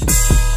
you